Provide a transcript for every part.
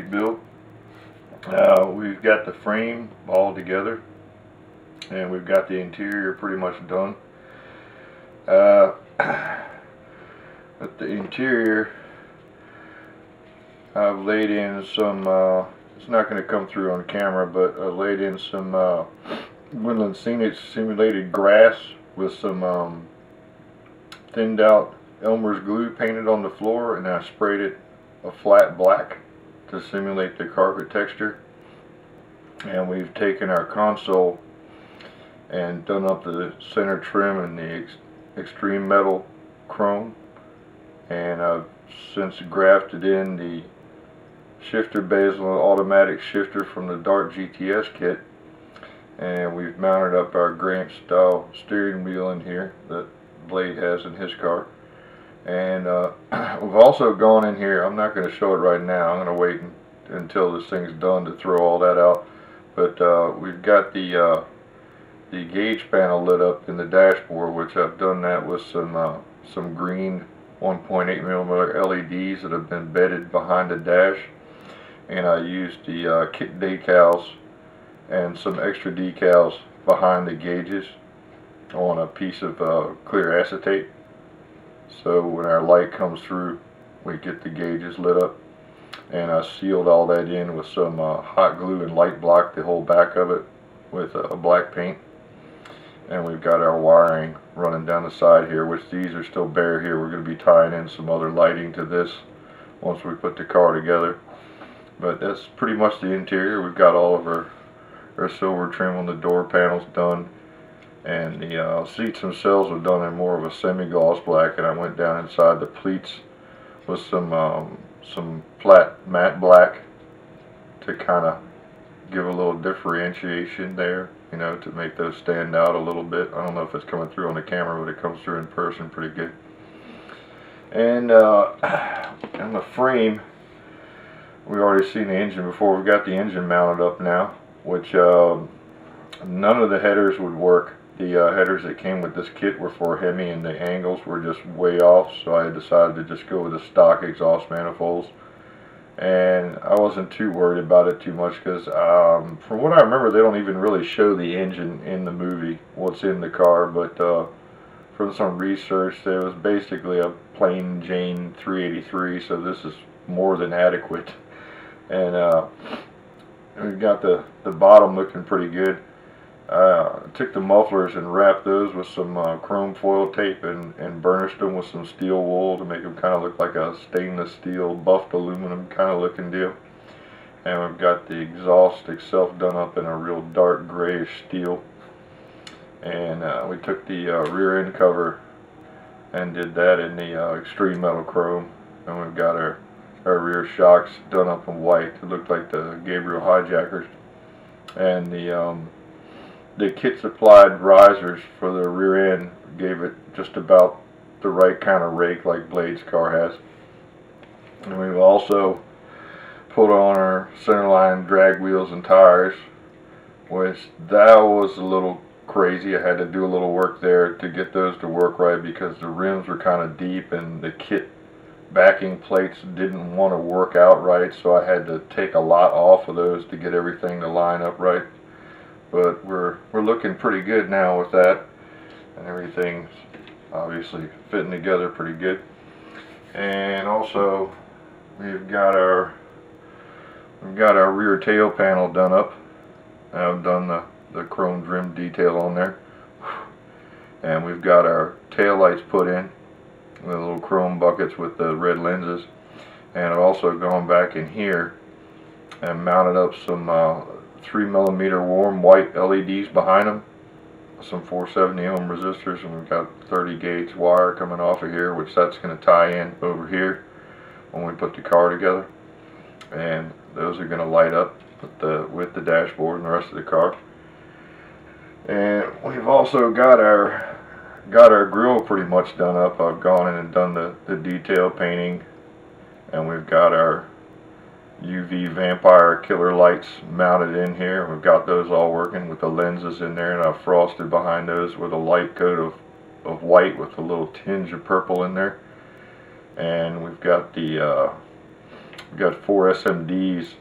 tribute build. Uh, we've got the frame all together and we've got the interior pretty much done. Uh, but the interior I've laid in some uh, it's not going to come through on camera but I laid in some uh, Woodland Scenic simulated grass with some um, thinned out Elmer's glue painted on the floor and I sprayed it a flat black to simulate the carpet texture. And we've taken our console and done up the center trim and the ex extreme metal chrome. And I've since grafted in the shifter bezel automatic shifter from the Dart GTS kit. And we've mounted up our Grant style steering wheel in here that Blade has in his car and uh, we've also gone in here I'm not going to show it right now I'm going to wait until this thing's done to throw all that out. But uh, we've got the uh, the gauge panel lit up in the dashboard which I've done that with some uh, some green 1.8 millimeter LEDs that have been bedded behind the dash. And I used the uh, kit decals and some extra decals behind the gauges on a piece of uh, clear acetate so when our light comes through we get the gauges lit up. And I sealed all that in with some uh, hot glue and light block the whole back of it with a black paint. And we've got our wiring running down the side here which these are still bare here. We're going to be tying in some other lighting to this once we put the car together. But that's pretty much the interior. We've got all of our, our silver trim on the door panels done and the uh, seats themselves were done in more of a semi-gloss black and I went down inside the pleats with some um, some flat matte black to kind of give a little differentiation there you know, to make those stand out a little bit. I don't know if it's coming through on the camera, but it comes through in person pretty good. And uh, in the frame, we already seen the engine before. We've got the engine mounted up now, which uh, none of the headers would work. The uh, headers that came with this kit were for Hemi, and the angles were just way off, so I decided to just go with the stock exhaust manifolds. And I wasn't too worried about it too much because um, from what I remember they don't even really show the engine in the movie what's in the car but uh, from some research there was basically a plain Jane 383 so this is more than adequate. And uh, we've got the the bottom looking pretty good uh, took the mufflers and wrapped those with some uh, chrome foil tape and, and burnished them with some steel wool to make them kind of look like a stainless steel buffed aluminum kind of looking deal. And we've got the exhaust itself done up in a real dark grayish steel. And uh, we took the uh, rear end cover and did that in the uh, extreme metal chrome. And we've got our, our rear shocks done up in white. It looked like the Gabriel Hijackers. And the um, the kit supplied risers for the rear end gave it just about the right kind of rake like Blade's car has. And we've also put on our centerline drag wheels and tires, which that was a little crazy. I had to do a little work there to get those to work right because the rims were kind of deep and the kit backing plates didn't want to work out right so I had to take a lot off of those to get everything to line up right but we're we're looking pretty good now with that. And everything's obviously fitting together pretty good. And also we've got our we've got our rear tail panel done up. I've done the the chrome trim detail on there. And we've got our tail lights put in the little chrome buckets with the red lenses. And I've also gone back in here and mounted up some uh, 3 millimeter warm white LEDs behind them. Some 470 ohm resistors and we've got 30 gauge wire coming off of here which that's going to tie in over here when we put the car together. And those are going to light up with the with the dashboard and the rest of the car. And we've also got our got our grill pretty much done up. I've gone in and done the, the detail painting. And we've got our UV vampire killer lights mounted in here. We've got those all working with the lenses in there and I've frosted behind those with a light coat of, of white with a little tinge of purple in there. And we've got the uh, we got four SMDs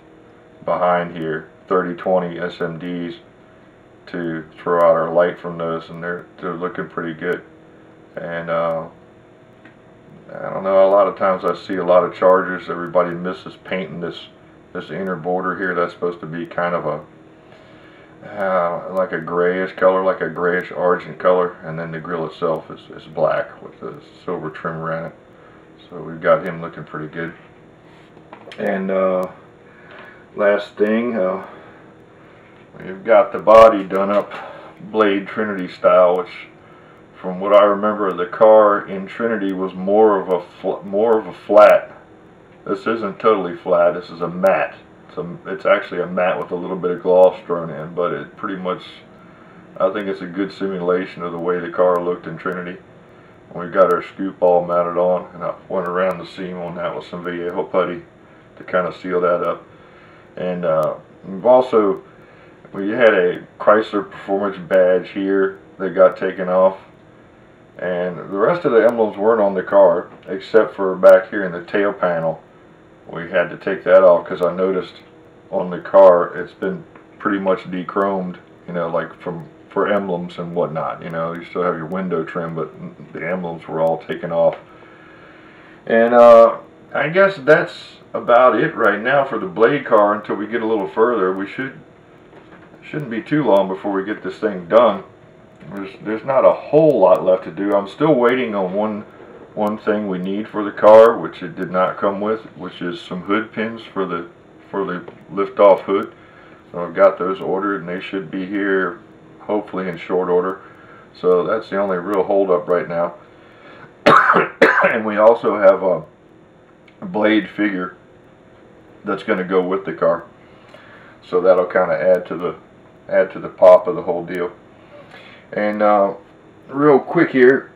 behind here, 3020 SMDs to throw out our light from those, and they're they're looking pretty good. And uh, I don't know. A lot of times I see a lot of chargers. Everybody misses painting this this inner border here. That's supposed to be kind of a uh, like a grayish color, like a grayish argent color, and then the grill itself is, is black with the silver trim around it. So we've got him looking pretty good. And uh, last thing, uh, we've got the body done up Blade Trinity style, which from what I remember the car in Trinity was more of a more of a flat. This isn't totally flat, this is a matte some it's actually a matte with a little bit of gloss thrown in but it pretty much I think it's a good simulation of the way the car looked in Trinity. We've got our scoop all mounted on and I went around the seam on that with some Vallejo putty to kind of seal that up. And uh, we've also we had a Chrysler Performance badge here that got taken off and the rest of the emblems weren't on the car except for back here in the tail panel. We had to take that off because I noticed on the car it's been pretty much dechromed you know like from for emblems and whatnot you know. You still have your window trim but the emblems were all taken off. And uh, I guess that's about it right now for the blade car until we get a little further. We should shouldn't be too long before we get this thing done there's there's not a whole lot left to do I'm still waiting on one one thing we need for the car, which it did not come with, which is some hood pins for the for the lift-off hood. So I've got those ordered, and they should be here hopefully in short order. So that's the only real holdup right now. and we also have a blade figure that's going to go with the car. So that'll kind of add to the add to the pop of the whole deal. And uh, real quick here,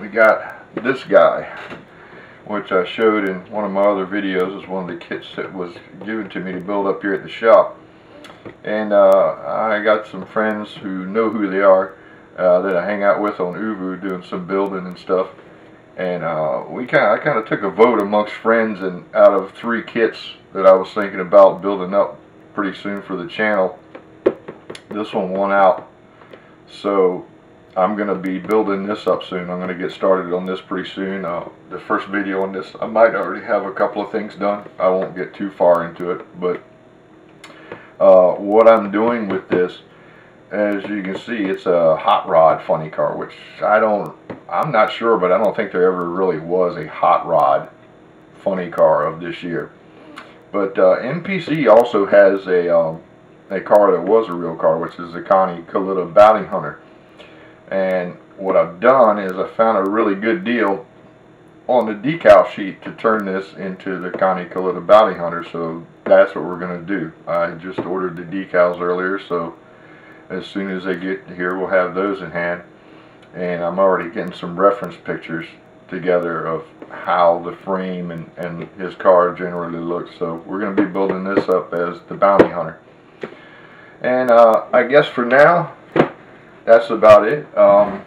we got this guy which I showed in one of my other videos. Is one of the kits that was given to me to build up here at the shop. And uh, I got some friends who know who they are uh, that I hang out with on Uvu doing some building and stuff. And uh, we kind I kind of took a vote amongst friends and out of three kits that I was thinking about building up pretty soon for the channel this one won out so I'm going to be building this up soon. I'm going to get started on this pretty soon. Uh, the first video on this, I might already have a couple of things done. I won't get too far into it, but uh, what I'm doing with this, as you can see, it's a hot rod funny car, which I don't, I'm not sure, but I don't think there ever really was a hot rod funny car of this year. But uh, MPC also has a, um, a car that was a real car, which is the Connie Kalitta Bounty Hunter. And what I've done is I found a really good deal on the decal sheet to turn this into the Connie Kalitta Bounty Hunter. So that's what we're going to do. I just ordered the decals earlier, so as soon as they get here, we'll have those in hand. And I'm already getting some reference pictures together of how the frame and, and his car generally looks. So we're going to be building this up as the Bounty Hunter. And uh, I guess for now, that's about it. Um,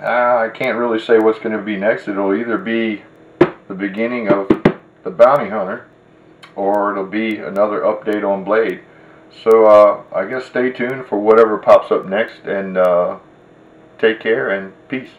I can't really say what's going to be next. It'll either be the beginning of the Bounty Hunter or it'll be another update on Blade. So uh, I guess stay tuned for whatever pops up next and uh, take care and peace.